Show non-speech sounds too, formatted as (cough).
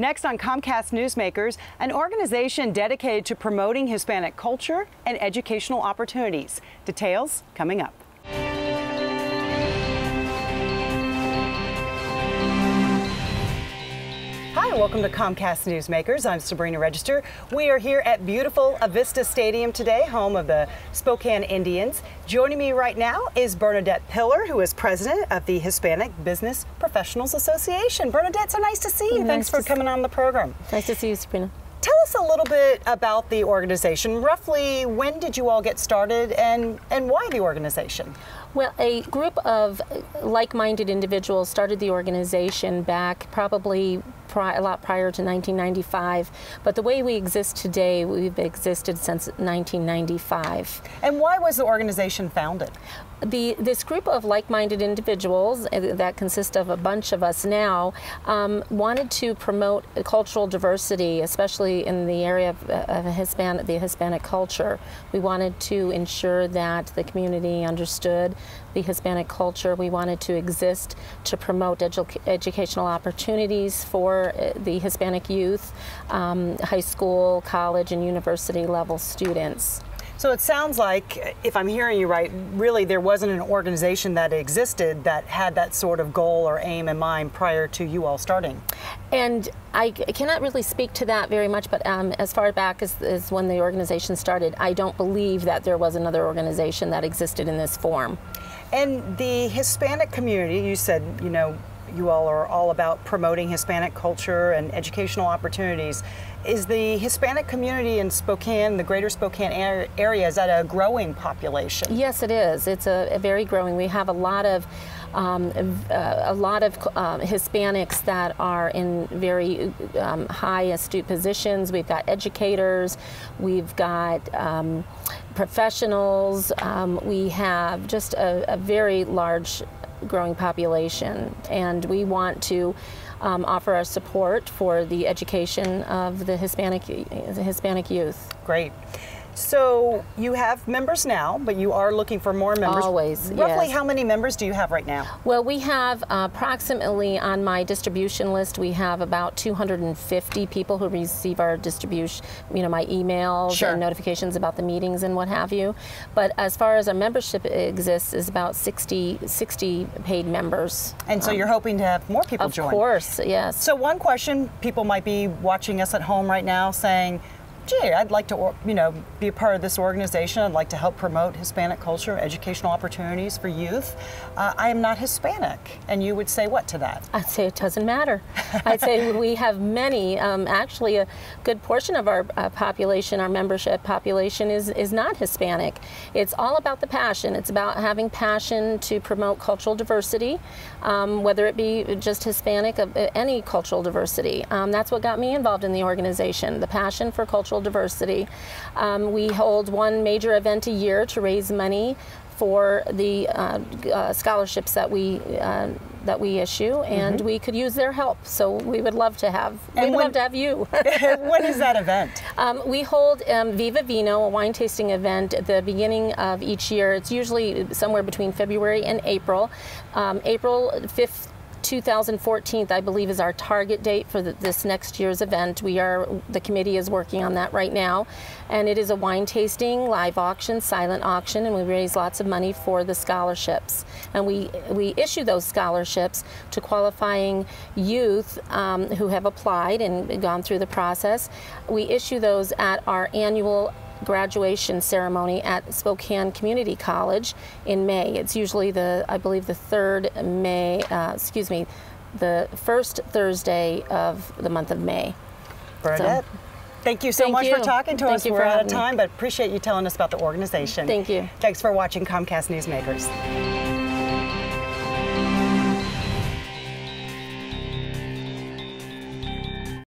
Next on Comcast Newsmakers, an organization dedicated to promoting Hispanic culture and educational opportunities. Details coming up. Hi, welcome to Comcast Newsmakers. I'm Sabrina Register. We are here at beautiful Avista Stadium today, home of the Spokane Indians. Joining me right now is Bernadette Pillar, who is president of the Hispanic Business Professionals Association. Bernadette, so nice to see you. Nice Thanks for coming on the program. Nice to see you, Sabrina. Tell us a little bit about the organization. Roughly, when did you all get started and, and why the organization? Well, a group of like minded individuals started the organization back probably a lot prior to 1995. But the way we exist today, we've existed since 1995. And why was the organization founded? The, this group of like-minded individuals uh, that consist of a bunch of us now um, wanted to promote cultural diversity, especially in the area of, uh, of Hispanic, the Hispanic culture. We wanted to ensure that the community understood the Hispanic culture. We wanted to exist to promote edu educational opportunities for uh, the Hispanic youth, um, high school, college, and university level students. So it sounds like, if I'm hearing you right, really there wasn't an organization that existed that had that sort of goal or aim in mind prior to you all starting. And I cannot really speak to that very much, but um, as far back as, as when the organization started, I don't believe that there was another organization that existed in this form. And the Hispanic community, you said, you know, you all are all about promoting Hispanic culture and educational opportunities. Is the Hispanic community in Spokane, the greater Spokane area, is that a growing population? Yes, it is. It's a, a very growing. We have a lot of um, uh, a lot of um, Hispanics that are in very um, high astute positions. We've got educators, we've got um, professionals, um, we have just a, a very large growing population, and we want to um, offer our support for the education of the Hispanic the Hispanic youth. Great. So you have members now, but you are looking for more members. Always. Roughly yes. how many members do you have right now? Well, we have uh, approximately on my distribution list, we have about 250 people who receive our distribution, you know, my emails sure. and notifications about the meetings and what have you. But as far as our membership exists, is about 60, 60 paid members. And so um, you're hoping to have more people of join? Of course, yes. So one question people might be watching us at home right now saying, gee, I'd like to, you know, be a part of this organization. I'd like to help promote Hispanic culture, educational opportunities for youth. Uh, I am not Hispanic. And you would say what to that? I'd say it doesn't matter. I'd say (laughs) we have many, um, actually a good portion of our uh, population, our membership population is, is not Hispanic. It's all about the passion. It's about having passion to promote cultural diversity, um, whether it be just Hispanic, uh, any cultural diversity. Um, that's what got me involved in the organization, the passion for cultural cultural diversity. Um, we hold one major event a year to raise money for the uh, uh, scholarships that we uh, that we issue, and mm -hmm. we could use their help. So we would love to have. we would love to have you. (laughs) when is that event? Um, we hold um, Viva Vino, a wine tasting event, at the beginning of each year. It's usually somewhere between February and April. Um, April 5th 2014, I believe, is our target date for the, this next year's event. We are, the committee is working on that right now. And it is a wine tasting, live auction, silent auction, and we raise lots of money for the scholarships. And we, we issue those scholarships to qualifying youth um, who have applied and gone through the process. We issue those at our annual graduation ceremony at Spokane Community College in May. It's usually the, I believe, the third May, uh, excuse me, the first Thursday of the month of May. Bernadette. So, Thank you so Thank much you. for talking to Thank us. We're out of time, but appreciate you telling us about the organization. Thank you. Thanks for watching Comcast Newsmakers.